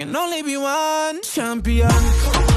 can only be one champion.